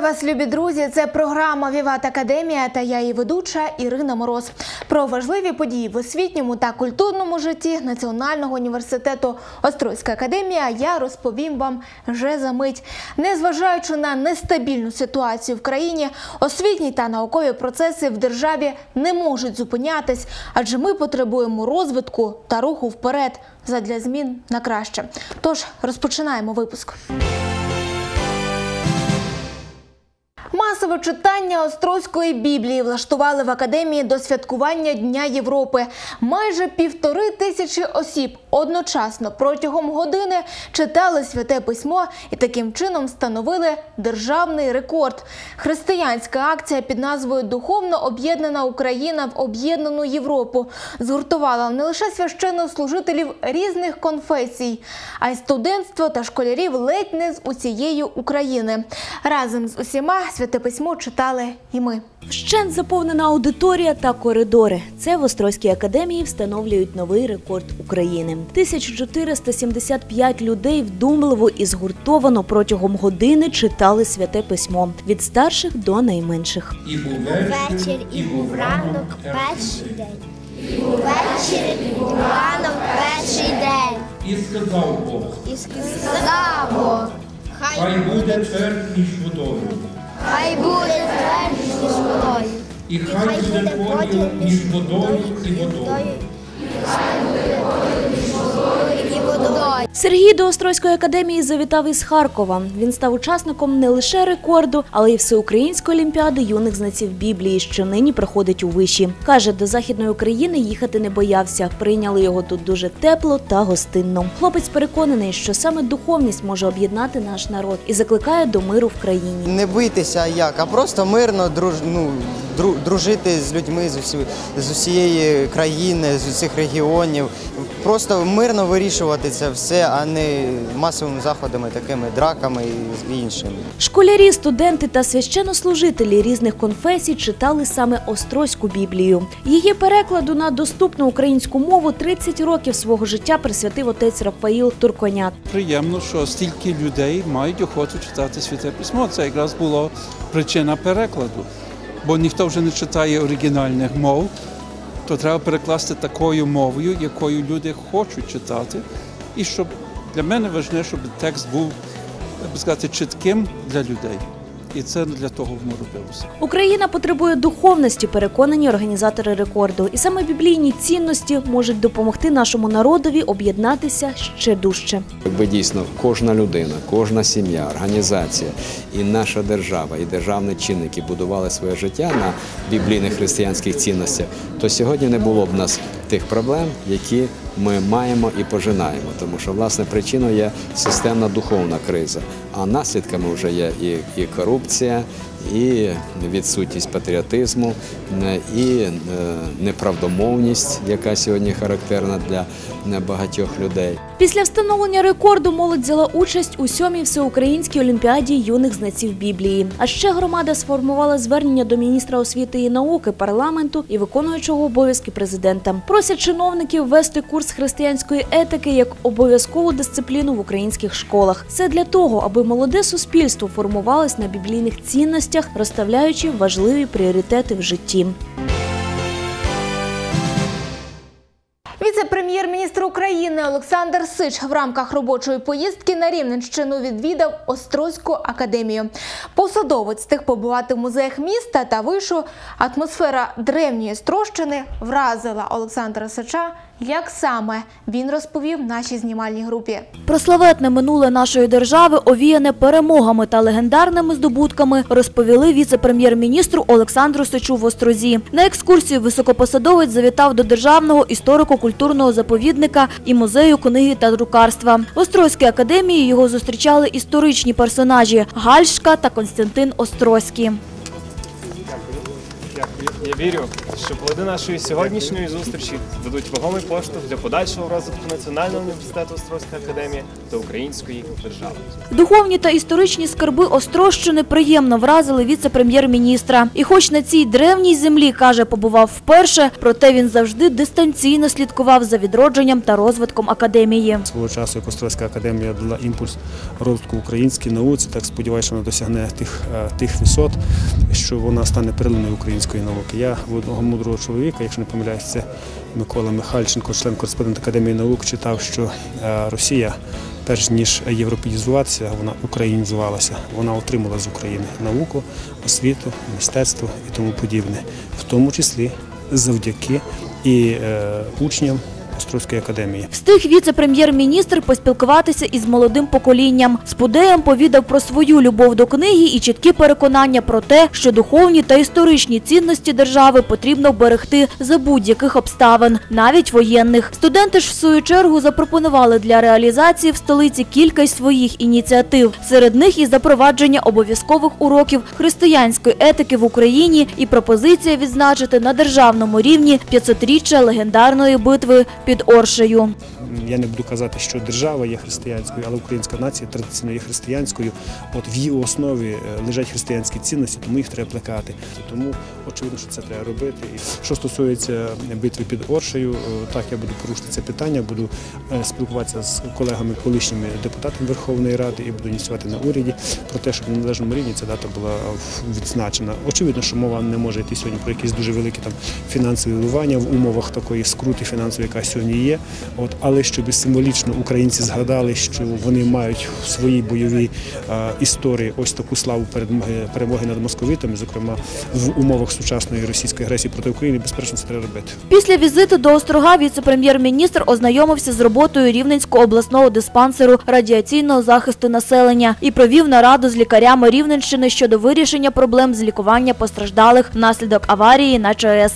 Вас, любі друзі! Це програма Віват Академія та я її ведуча Ірина Мороз. Про важливі події в освітньому та культурному житті Національного університету Острозька академія я розповім вам вже за мить. Незважаючи на нестабільну ситуацію в країні, освітні та наукові процеси в державі не можуть зупинятись, адже ми потребуємо розвитку та руху вперед задля змін на краще. Тож розпочинаємо випуск. Масове читання Острозької біблії влаштували в академії до святкування Дня Європи. Майже півтори тисячі осіб одночасно протягом години читали святе письмо і таким чином встановили державний рекорд. Християнська акція під назвою Духовно об'єднана Україна в об'єднану Європу згуртувала не лише священнослужителів різних конфесій, а й студентство та школярів ледь не з усієї України. Разом з усіма святе письмо читали і ми. Вщент заповнена аудиторія та коридори. Це в Острозькій академії встановлюють новий рекорд України. 1475 людей вдумливо і згуртовано протягом години читали святе письмо від старших до найменших. І був Вечір і був ранок перший день. І був вечір, і був ранок перший день. І сказав Бог, І сказав Бог, хай буде тверд між водою, хай буде твердість між водою. і хай буде поділ між водою і водою. Сергій до Острозької академії завітав із Харкова. Він став учасником не лише рекорду, але й всеукраїнської олімпіади юних знаців Біблії, що нині проходить у виші. Каже, до західної України їхати не боявся. Прийняли його тут дуже тепло та гостинно. Хлопець переконаний, що саме духовність може об'єднати наш народ і закликає до миру в країні. Не битися як, а просто мирно друж, ну, дружити з людьми з усієї країни, з усіх регіонів. Просто мирно вирішувати це все, а не масовими заходами, такими драками і іншими. Школярі, студенти та священнослужителі різних конфесій читали саме Острозьку Біблію. Її перекладу на доступну українську мову 30 років свого життя присвятив отець Рафаїл Турконят. Приємно, що стільки людей мають охоту читати святе письмо. Це якраз була причина перекладу. Бо ніхто вже не читає оригінальних мов, то треба перекласти такою мовою, якою люди хочуть читати. І щоб для мене важливо, щоб текст був, як би сказати, чітким для людей. І це для того воно робилося. Україна потребує духовності, переконані організатори рекорду. І саме біблійні цінності можуть допомогти нашому народові об'єднатися ще дужче. Якби дійсно кожна людина, кожна сім'я, організація і наша держава, і державні чинники будували своє життя на біблійних християнських цінностях, то сьогодні не було б нас тих проблем, які ми маємо і пожинаємо. Тому що власне причиною є системна духовна криза, а наслідками вже є і, корупція. І відсутність патріотизму, е, і е, неправдомовність, яка сьогодні характерна для е, багатьох людей. Після встановлення рекорду молодь взяла участь у сьомій всеукраїнській олімпіаді юних знаців Біблії. А ще громада сформувала звернення до міністра освіти і науки, парламенту і виконуючого обов'язки президента. Просять чиновників ввести курс християнської етики як обов'язкову дисципліну в українських школах. Це для того, аби молоде суспільство формувалось на біблійних цінностях, розставляючи важливі пріоритети в житті. Віце-прем'єр-міністр України Олександр Сич в рамках робочої поїздки на Рівненщину відвідав Острозьку академію. Посадовець встиг побувати в музеях міста та вишу. Атмосфера древньої Строщини вразила Олександра Сича. Як саме він розповів нашій знімальній групі. Про славетне минуле нашої держави, овіяне перемогами та легендарними здобутками, розповіли віце-прем'єр-міністру Олександру Сичу в Острозі. На екскурсію високопосадовець завітав до державного історико-культурного заповідника і музею книги та друкарства. В Острозькій академії його зустрічали історичні персонажі Гальшка та Константин Острозький. Я вірю, що плоди нашої сьогоднішньої зустрічі дадуть вагомий поштовх для подальшого розвитку Національного університету Острозька академія та української держави. Духовні та історичні скарби Острощини приємно вразили віце-прем'єр-міністра. І хоч на цій древній землі, каже, побував вперше, проте він завжди дистанційно слідкував за відродженням та розвитком академії. Свого часу як Острозька академія дала імпульс розвитку українській науці. Так сподіваюся, що вона досягне тих, е, тих висот, що вона стане перлиною української науки. Я в одного мудрого чоловіка, якщо не помиляюся, Микола Михальченко, член кореспондент Академії наук, читав, що е, Росія, перш ніж європеїзуватися, вона українізувалася. Вона отримала з України науку, освіту, мистецтво і тому подібне, в тому числі завдяки і е, учням Острозької академії. Встиг віце-прем'єр-міністр поспілкуватися із молодим поколінням. Спудеям повідав про свою любов до книги і чіткі переконання про те, що духовні та історичні цінності держави потрібно вберегти за будь-яких обставин, навіть воєнних. Студенти ж в свою чергу запропонували для реалізації в столиці кілька своїх ініціатив. Серед них і запровадження обов'язкових уроків християнської етики в Україні і пропозиція відзначити на державному рівні 500-річчя легендарної битви під Оршею. Я не буду казати, що держава є християнською, але українська нація традиційно є християнською. От в її основі е, лежать християнські цінності, тому їх треба плекати. Тому очевидно, що це треба робити. І що стосується битви під Оршею, е, так я буду порушити це питання, буду е, спілкуватися з колегами, колишніми депутатами Верховної Ради і буду ініціювати на уряді про те, щоб на належному рівні ця дата була відзначена. Очевидно, що мова не може йти сьогодні про якісь дуже великі там фінансові вливання в умовах такої скрути фінансової, яка сьогодні є. От, але щоб символічно українці згадали, що вони мають в своїй бойовій е, історії ось таку славу перемоги, перемоги над московитами, зокрема в умовах сучасної російської агресії проти України, безперечно, це треба робити. Після візиту до острога віце-прем'єр-міністр ознайомився з роботою Рівненського обласного диспансеру радіаційного захисту населення і провів нараду з лікарями Рівненщини щодо вирішення проблем з лікування постраждалих внаслідок аварії на ЧАЕС.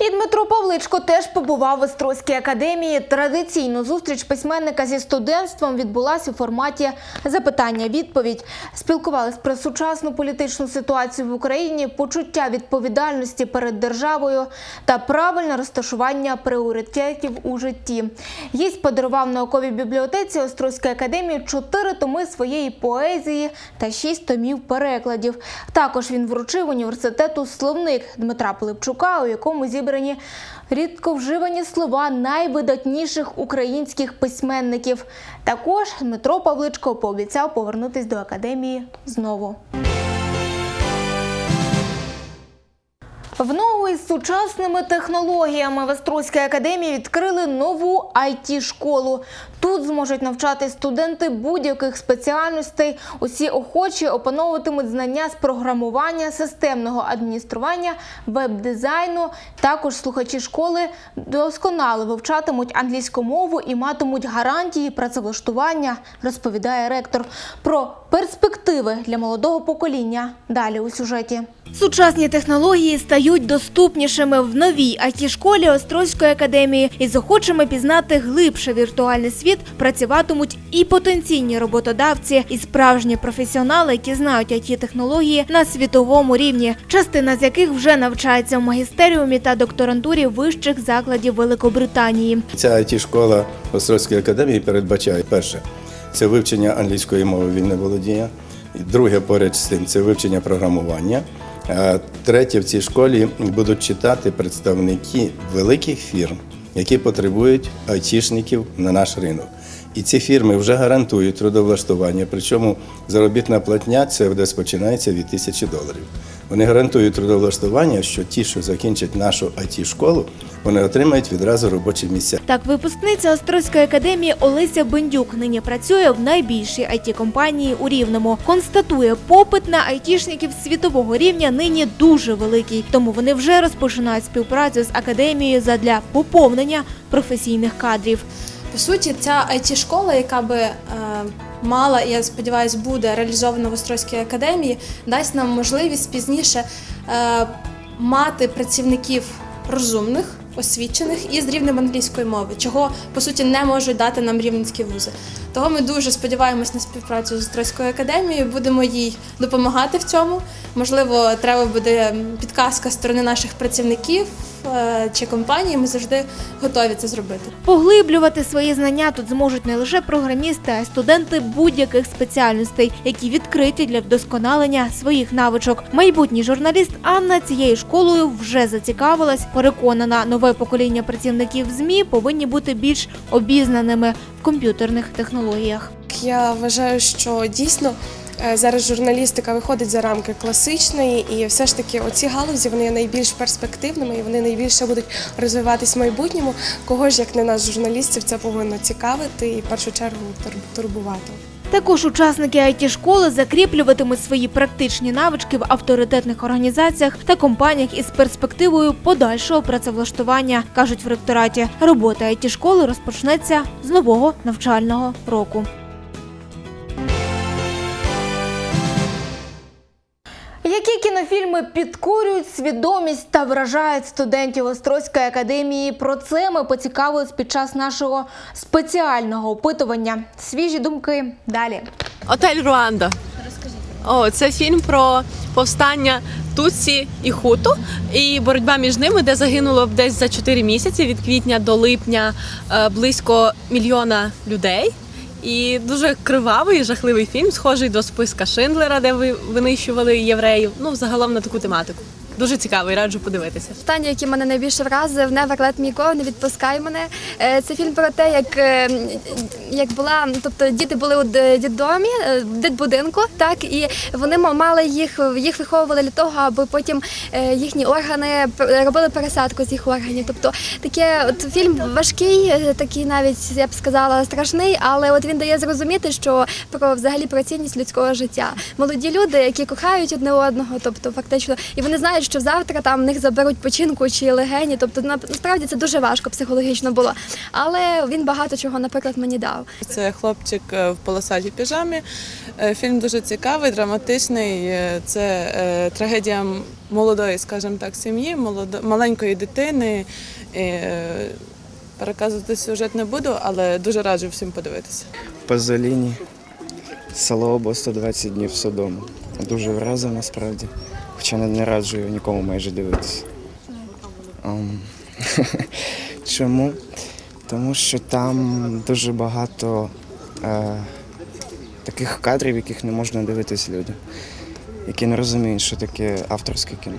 І Дмитро Павличко теж побував в Острозькій академії. Традиційну зустріч письменника зі студентством відбулася у форматі запитання-відповідь. Спілкувались про сучасну політичну ситуацію в Україні, почуття відповідальності перед державою та правильне розташування пріоритетів у житті. Гість подарував науковій бібліотеці Острозької академії чотири томи своєї поезії та шість томів перекладів. Також він вручив університету словник Дмитра Пилипчука, у якому зібрані рідко вживані слова найвидатніших українських письменників. Також Дмитро Павличко пообіцяв повернутись до академії знову. В ногу із сучасними технологіями в Острозькій академії відкрили нову it школу Тут зможуть навчати студенти будь-яких спеціальностей. Усі охочі опановуватимуть знання з програмування, системного адміністрування, веб-дизайну. Також слухачі школи досконало вивчатимуть англійську мову і матимуть гарантії працевлаштування, розповідає ректор. Про перспективи для молодого покоління далі у сюжеті. Сучасні технології стають доступнішими в новій it школі Острозької академії і з охочими пізнати глибше віртуальний світ працюватимуть і потенційні роботодавці, і справжні професіонали, які знають it технології на світовому рівні, частина з яких вже навчається в магістеріумі та докторантурі вищих закладів Великобританії. Ця it школа Острозької академії передбачає перше це вивчення англійської мови вільне володіння. Друге, поряд з тим, це вивчення програмування. А Третє, в цій школі будуть читати представники великих фірм, які потребують айтішників на наш ринок. І ці фірми вже гарантують трудовлаштування, причому заробітна платня це десь починається від тисячі доларів. Вони гарантують трудовлаштування, що ті, що закінчать нашу it школу вони отримають відразу робочі місця. Так, випускниця Острозької академії Олеся Бендюк нині працює в найбільшій it компанії у Рівному. Констатує, попит на айтішників світового рівня нині дуже великий, тому вони вже розпочинають співпрацю з академією задля поповнення професійних кадрів. По суті, ця it школа яка би е, мала, я сподіваюся, буде реалізована в Острозькій академії, дасть нам можливість пізніше е, мати працівників розумних, освічених і з рівнем англійської мови, чого по суті не можуть дати нам рівненські вузи. Того ми дуже сподіваємось на співпрацю з Острозькою академією, будемо їй допомагати в цьому. Можливо, треба буде підказка сторони наших працівників чи компанії. Ми завжди готові це зробити. Поглиблювати свої знання тут зможуть не лише програмісти, а й студенти будь-яких спеціальностей, які відкриті для вдосконалення своїх навичок. Майбутній журналіст Анна цією школою вже зацікавилась. Переконана, нове покоління працівників ЗМІ повинні бути більш обізнаними в комп'ютерних технологіях. Я вважаю, що дійсно е, зараз журналістика виходить за рамки класичної, і все ж таки оці галузі вони є найбільш перспективними і вони найбільше будуть розвиватись в майбутньому. Кого ж як не нас, журналістів, це повинно цікавити і в першу чергу тур- турбувати. Також учасники it школи закріплюватимуть свої практичні навички в авторитетних організаціях та компаніях із перспективою подальшого працевлаштування, кажуть в ректораті. Робота it школи розпочнеться з нового навчального року. Які кінофільми підкорюють свідомість та вражають студентів Острозької академії? Про це ми поцікавились під час нашого спеціального опитування. Свіжі думки далі. Отель Руанда. О, це фільм про повстання Тутсі і Хуту і боротьба між ними, де загинуло десь за 4 місяці від квітня до липня е, близько мільйона людей. І дуже кривавий, жахливий фільм, схожий до списка Шиндлера, де винищували євреїв. Ну, загалом на таку тематику. Дуже цікавий, раджу подивитися. Останнє, яке мене найбільше вразив, Never Let Me Go, не відпускай мене. Е, Це фільм про те, як, е, як була, тобто діти були у д- дитдомі, е, в дитбудинку, так і вони мали їх, їх виховували для того, аби потім їхні органи п- робили пересадку з їх органів. Тобто таке от фільм важкий, такий навіть я б сказала страшний, але от він дає зрозуміти, що про взагалі про цінність людського життя. Молоді люди, які кохають одне одного, тобто фактично, і вони знають, що завтра там в них заберуть печінку чи легені. Тобто на- насправді це дуже важко психологічно було. Але він багато чого, наприклад, мені дав. Це хлопчик е, в полосатій піжамі. Е, Фільм дуже цікавий, драматичний. Е, Це трагедія молодої, скажімо так, сім'ї, маленької дитини. Переказувати сюжет не буду, але дуже раджу всім подивитися. Пазоліні, село Обо 120 днів Содому. Дуже вразив насправді, хоча не, раджу нікому майже дивитися. Ем, Чому? Тому що там дуже багато е, таких кадрів, яких не можна дивитись людям, які не розуміють, що таке авторське кіно.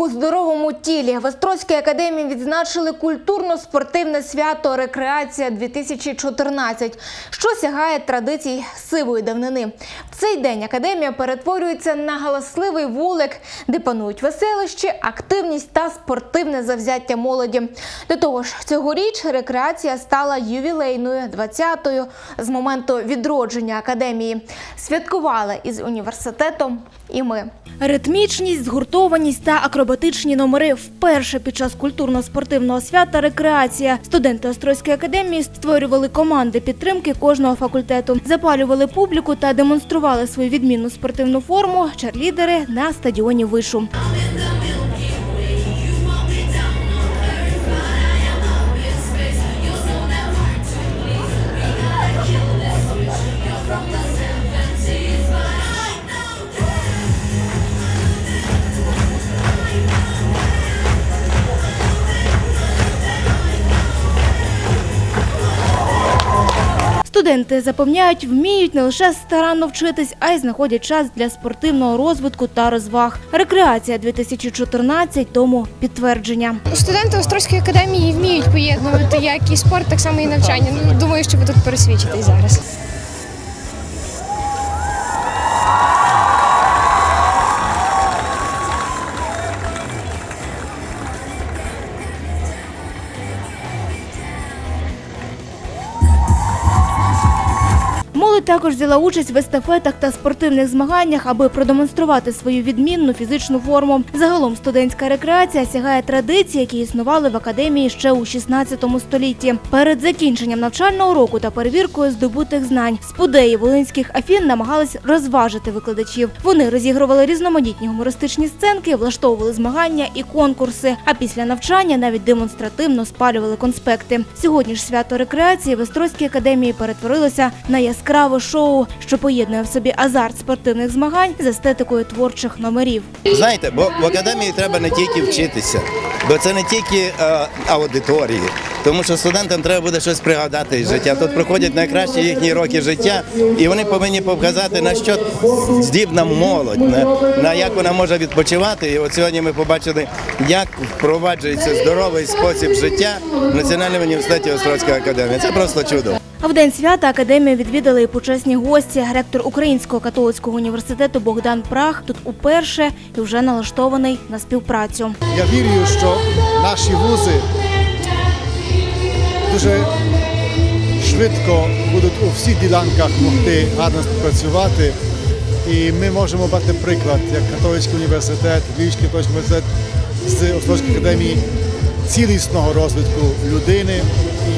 У здоровому тілі в Острозькій академії відзначили культурно-спортивне свято Рекреація 2014, що сягає традицій сивої давнини. В цей день академія перетворюється на галасливий вулик, де панують веселищі, активність та спортивне завзяття молоді. До того ж, цьогоріч рекреація стала ювілейною 20-ю з моменту відродження академії. Святкували із університетом і ми. Ритмічність, згуртованість та акробатичні номери вперше під час культурно-спортивного свята рекреація. Студенти Острозької академії створювали команди підтримки кожного факультету, запалювали публіку та демонстрували свою відмінну спортивну форму чарлідери на стадіоні вишу. Студенти запевняють, вміють не лише старанно вчитись, а й знаходять час для спортивного розвитку та розваг. Рекреація 2014 тому підтвердження. Студенти Острозької академії вміють поєднувати як і спорт, так само і навчання. Думаю, що ви тут пересвідчитесь зараз. Також взяла участь в естафетах та спортивних змаганнях, аби продемонструвати свою відмінну фізичну форму. Загалом студентська рекреація сягає традицій, які існували в академії ще у 16 столітті. Перед закінченням навчального року та перевіркою здобутих знань спудеї волинських афін намагались розважити викладачів. Вони розігрували різноманітні гумористичні сценки, влаштовували змагання і конкурси. А після навчання навіть демонстративно спалювали конспекти. Сьогодні ж свято рекреації в Острозькій академії перетворилося на шоу, що поєднує в собі азарт спортивних змагань з естетикою творчих номерів. Знаєте, бо в академії треба не тільки вчитися, бо це не тільки е, аудиторії. Тому що студентам треба буде щось пригадати із життя. Тут проходять найкращі їхні роки життя, і вони повинні показати, на що здібна молодь, на, на як вона може відпочивати. І от сьогодні ми побачили, як впроваджується здоровий спосіб життя в Національному університеті Острозька академія. Це просто чудо. В день свята академію відвідали і почесні гості. Ректор Українського католицького університету Богдан Прах тут уперше і вже налаштований на співпрацю. Я вірю, що наші вузи дуже швидко будуть у всіх ділянках могти гарно співпрацювати. І ми можемо брати приклад, як католицький університет, Львівський католицький університет з Острозької академії цілісного розвитку людини,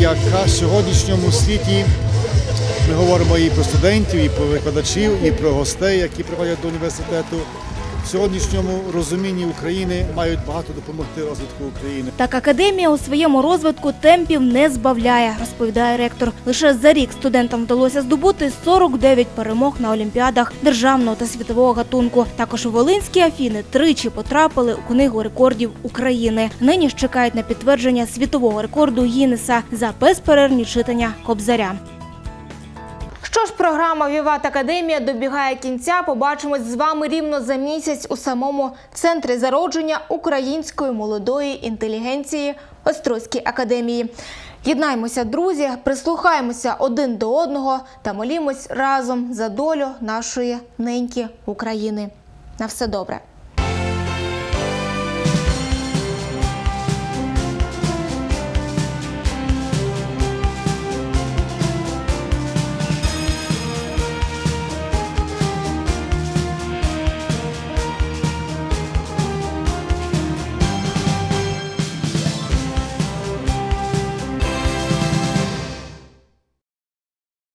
яка в сьогоднішньому світі ми говоримо і про студентів, і про викладачів, і про гостей, які приходять до університету. Сьогоднішньому розумінні України мають багато допомогти розвитку України. Так академія у своєму розвитку темпів не збавляє, розповідає ректор. Лише за рік студентам вдалося здобути 49 перемог на олімпіадах державного та світового гатунку. Також волинські афіни тричі потрапили у книгу рекордів України. Нині ж чекають на підтвердження світового рекорду Гіннеса за безперервні читання Кобзаря. Що ж, програма Віват Академія добігає кінця. Побачимось з вами рівно за місяць у самому центрі зародження української молодої інтелігенції Острозькій академії. Єднаймося, друзі, прислухаємося один до одного та молімось разом за долю нашої неньки України. На все добре.